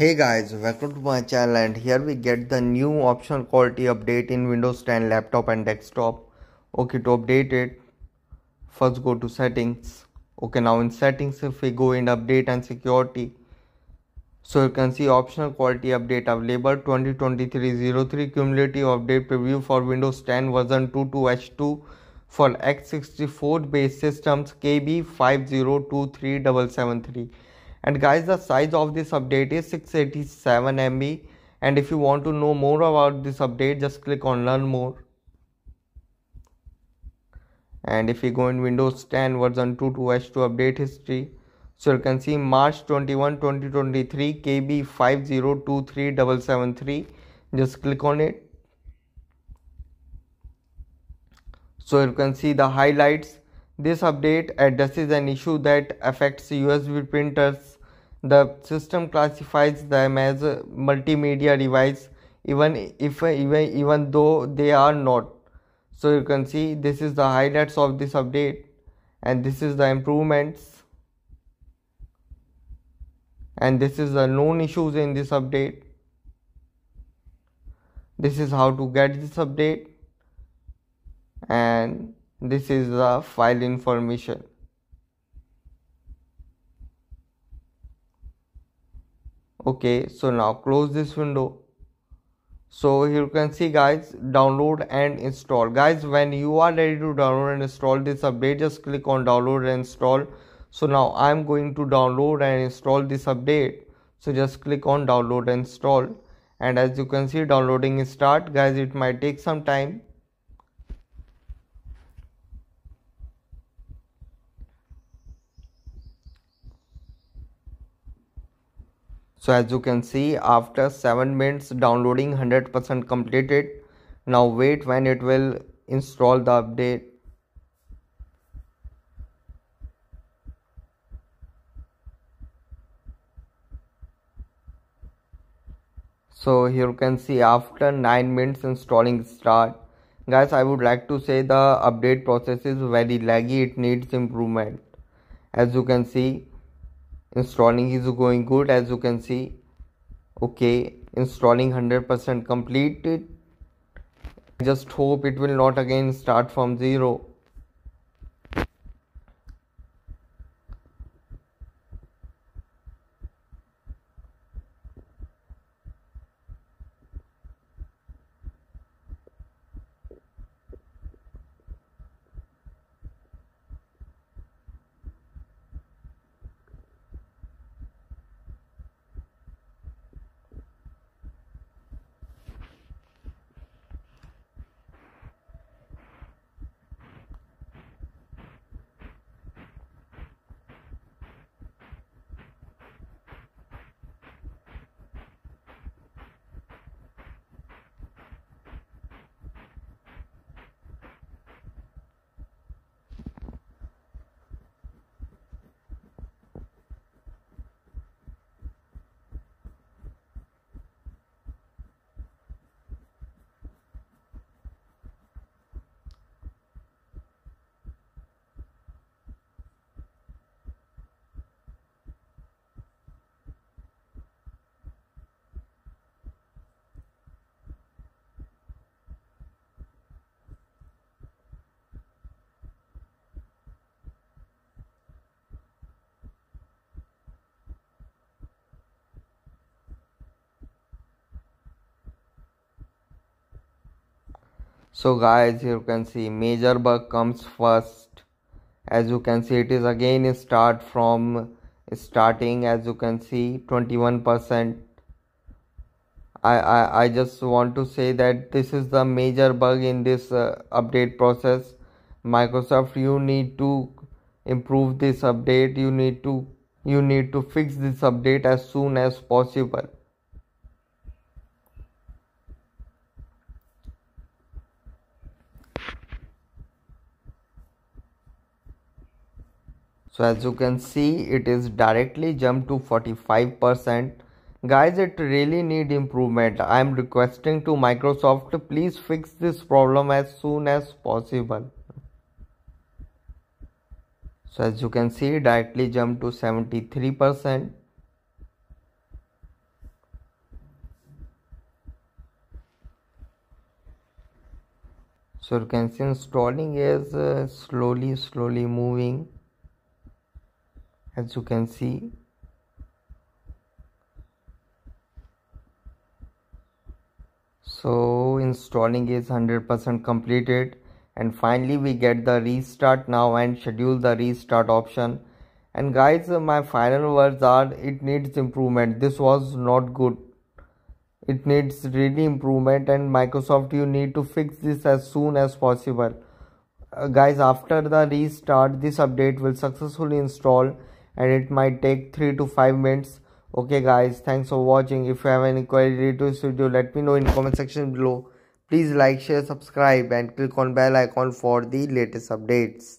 Hey guys, welcome to my channel and here we get the new optional quality update in Windows 10 laptop and desktop. Okay, to update it, first go to settings. Okay, now in settings if we go in update and security, so you can see optional quality update available 2023-03 cumulative update preview for Windows 10 version 22H2 for x64 based systems KB5023773 and guys the size of this update is 687 MB and if you want to know more about this update just click on learn more. And if you go in Windows 10 version 2 to H2 update history so you can see March 21 2023 KB 5023773 just click on it. So you can see the highlights this update addresses an issue that affects USB printers. The system classifies them as multimedia device even if even even though they are not. So you can see this is the highlights of this update and this is the improvements and this is the known issues in this update. This is how to get this update and this is the file information. Okay so now close this window. So here you can see guys download and install. Guys when you are ready to download and install this update just click on download and install. So now i'm going to download and install this update. So just click on download and install. And as you can see downloading is start. Guys it might take some time so as you can see after 7 minutes downloading 100% completed. Now wait when it will install the update. So here you can see after 9 minutes installing start. Guys i would like to say the update process is very laggy. It needs improvement. As you can see installing is going good as you can see. Okay installing 100% completed. Just hope it will not again start from zero so guys you can see major bug comes first. As you can see it is again start from starting as you can see 21 percent. I, I i just want to say that this is the major bug in this uh, update process. Microsoft you need to improve this update. You need to you need to fix this update as soon as possible so as you can see it is directly jumped to 45% guys it really need improvement. I am requesting to microsoft please fix this problem as soon as possible. So as you can see directly jumped to 73% so you can see installing is uh, slowly slowly moving as you can see so installing is 100% completed. And finally we get the restart now and schedule the restart option. And guys my final words are it needs improvement. This was not good. It needs really improvement and microsoft you need to fix this as soon as possible. Uh, guys after the restart this update will successfully install and it might take 3 to 5 minutes. Okay guys thanks for watching. If you have any query to this video let me know in comment section below. Please like share subscribe and click on bell icon for the latest updates